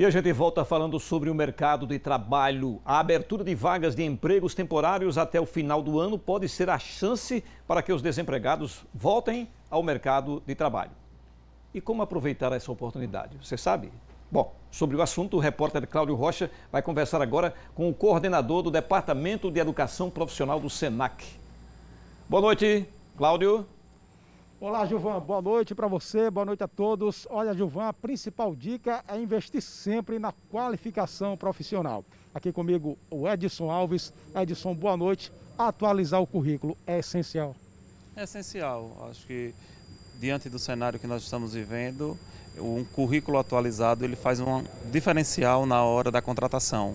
E a gente volta falando sobre o mercado de trabalho. A abertura de vagas de empregos temporários até o final do ano pode ser a chance para que os desempregados voltem ao mercado de trabalho. E como aproveitar essa oportunidade? Você sabe? Bom, sobre o assunto, o repórter Cláudio Rocha vai conversar agora com o coordenador do Departamento de Educação Profissional do SENAC. Boa noite, Cláudio. Olá, Gilvan. Boa noite para você, boa noite a todos. Olha, Gilvan, a principal dica é investir sempre na qualificação profissional. Aqui comigo o Edson Alves. Edson, boa noite. Atualizar o currículo é essencial. É essencial. Acho que diante do cenário que nós estamos vivendo, um currículo atualizado ele faz um diferencial na hora da contratação.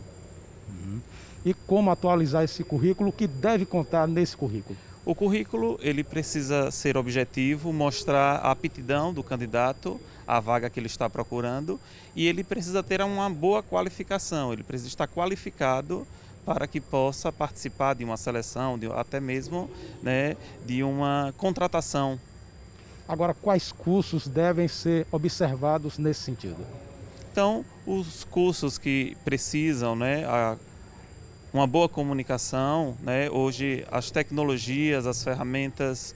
Uhum. E como atualizar esse currículo? O que deve contar nesse currículo? O currículo ele precisa ser objetivo, mostrar a aptidão do candidato à vaga que ele está procurando e ele precisa ter uma boa qualificação, ele precisa estar qualificado para que possa participar de uma seleção, de, até mesmo né, de uma contratação. Agora, quais cursos devem ser observados nesse sentido? Então, os cursos que precisam, né, a uma boa comunicação. Né? Hoje, as tecnologias, as ferramentas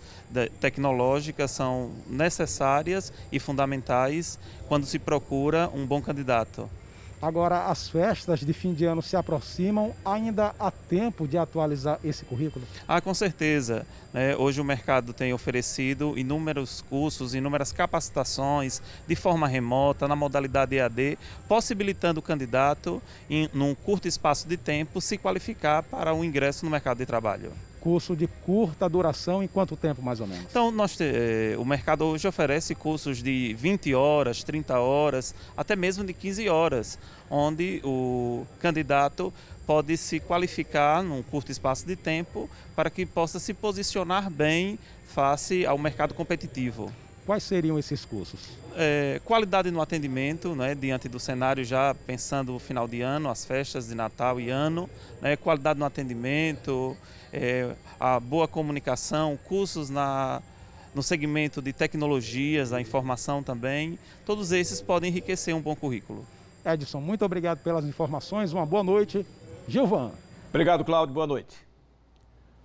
tecnológicas são necessárias e fundamentais quando se procura um bom candidato. Agora, as festas de fim de ano se aproximam, ainda há tempo de atualizar esse currículo? Ah, com certeza. Né? Hoje o mercado tem oferecido inúmeros cursos, inúmeras capacitações de forma remota, na modalidade EAD, possibilitando o candidato, em num curto espaço de tempo, se qualificar para o ingresso no mercado de trabalho curso de curta duração, em quanto tempo mais ou menos? Então, nós, eh, o mercado hoje oferece cursos de 20 horas, 30 horas, até mesmo de 15 horas, onde o candidato pode se qualificar num curto espaço de tempo para que possa se posicionar bem face ao mercado competitivo. Quais seriam esses cursos? É, qualidade no atendimento, né, diante do cenário já pensando o final de ano, as festas de Natal e Ano, né, qualidade no atendimento, é, a boa comunicação, cursos na, no segmento de tecnologias, a informação também, todos esses podem enriquecer um bom currículo. Edson, muito obrigado pelas informações, uma boa noite. Gilvan. Obrigado, Cláudio, boa noite.